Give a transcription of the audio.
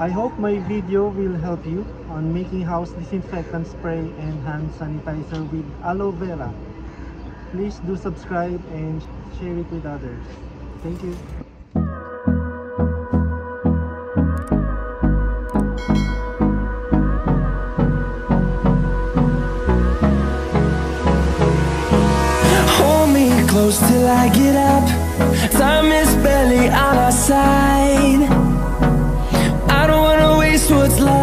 I hope my video will help you on making house disinfectant spray and hand sanitizer with aloe vera. Please do subscribe and share it with others. Thank you. Hold me close till I get up Time is barely on our side what's left.